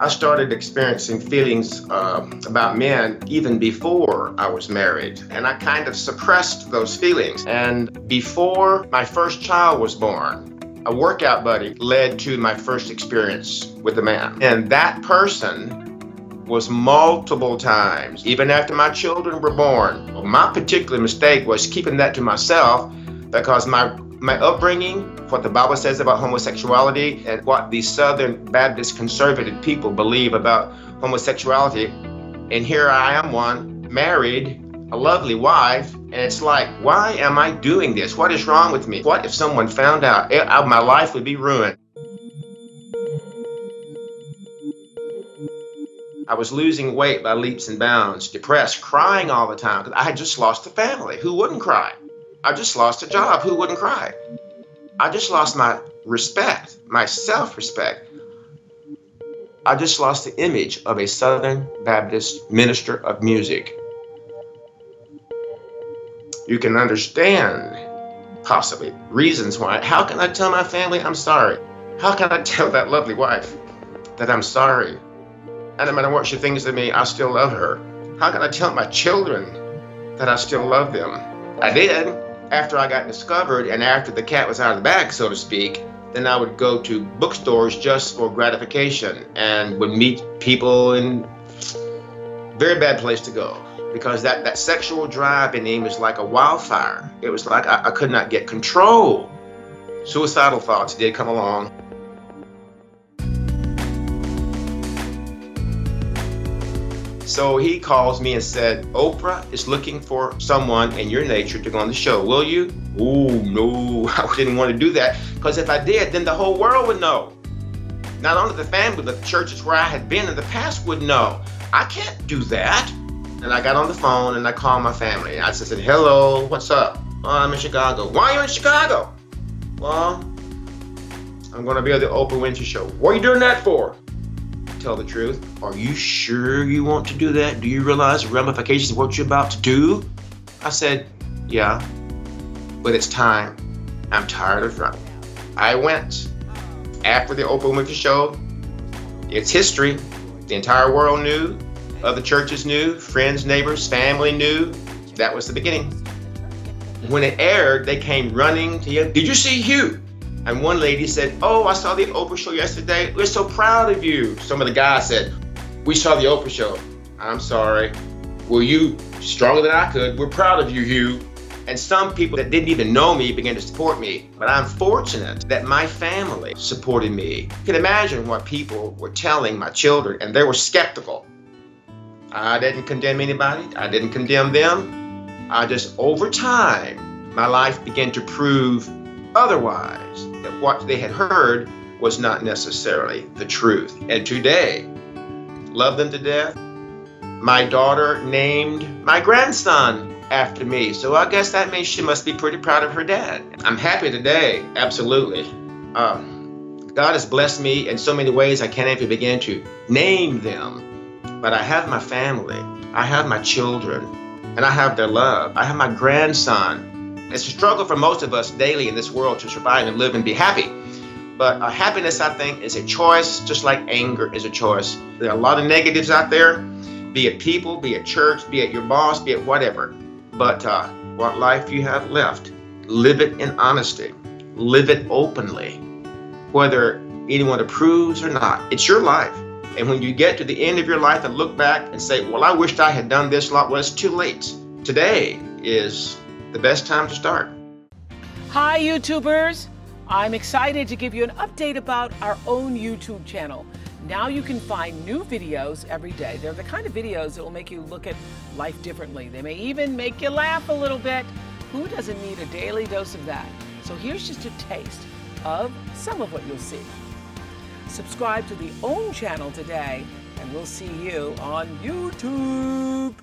I started experiencing feelings uh, about men even before I was married, and I kind of suppressed those feelings. And before my first child was born, a workout buddy led to my first experience with a man. And that person was multiple times, even after my children were born. My particular mistake was keeping that to myself because my my upbringing, what the Bible says about homosexuality, and what the Southern Baptist conservative people believe about homosexuality. And here I am, one married, a lovely wife, and it's like, why am I doing this? What is wrong with me? What if someone found out? My life would be ruined. I was losing weight by leaps and bounds, depressed, crying all the time because I had just lost a family. Who wouldn't cry? I just lost a job. Who wouldn't cry? I just lost my respect, my self respect. I just lost the image of a Southern Baptist minister of music. You can understand, possibly, reasons why. How can I tell my family I'm sorry? How can I tell that lovely wife that I'm sorry? And no matter what she thinks of me, I still love her. How can I tell my children that I still love them? I did after I got discovered and after the cat was out of the bag, so to speak, then I would go to bookstores just for gratification and would meet people in very bad place to go because that, that sexual drive in him was like a wildfire. It was like I, I could not get control. Suicidal thoughts did come along. So he calls me and said, Oprah is looking for someone in your nature to go on the show. Will you? Oh, no, I didn't want to do that because if I did, then the whole world would know. Not only the family, but the churches where I had been in the past would know. I can't do that. And I got on the phone and I called my family. I said, hello, what's up? Oh, I'm in Chicago. Why are you in Chicago? Well, I'm going to be at the Oprah Winfrey Show. What are you doing that for? Tell the truth. Are you sure you want to do that? Do you realize the ramifications of what you're about to do? I said, Yeah, but it's time. I'm tired of running. I went after the Oprah Winfrey Show. It's history. The entire world knew, other churches knew, friends, neighbors, family knew. That was the beginning. When it aired, they came running to you. Did you see Hugh? And one lady said, Oh, I saw the Oprah show yesterday. We're so proud of you. Some of the guys said, We saw the Oprah show. I'm sorry. Well, you stronger than I could. We're proud of you, Hugh. And some people that didn't even know me began to support me. But I'm fortunate that my family supported me. You can imagine what people were telling my children, and they were skeptical. I didn't condemn anybody, I didn't condemn them. I just, over time, my life began to prove otherwise, that what they had heard was not necessarily the truth. And today, love them to death. My daughter named my grandson after me, so I guess that means she must be pretty proud of her dad. I'm happy today, absolutely. Um, God has blessed me in so many ways I can't even begin to name them. But I have my family, I have my children, and I have their love. I have my grandson it's a struggle for most of us daily in this world to survive and live and be happy. But uh, happiness, I think, is a choice, just like anger is a choice. There are a lot of negatives out there, be it people, be it church, be it your boss, be it whatever. But uh, what life you have left, live it in honesty, live it openly, whether anyone approves or not. It's your life. And when you get to the end of your life and look back and say, Well, I wished I had done this a lot, well, it's too late. Today is the best time to start. Hi, YouTubers. I'm excited to give you an update about our own YouTube channel. Now you can find new videos every day. They're the kind of videos that will make you look at life differently. They may even make you laugh a little bit. Who doesn't need a daily dose of that? So here's just a taste of some of what you'll see. Subscribe to the OWN channel today, and we'll see you on YouTube.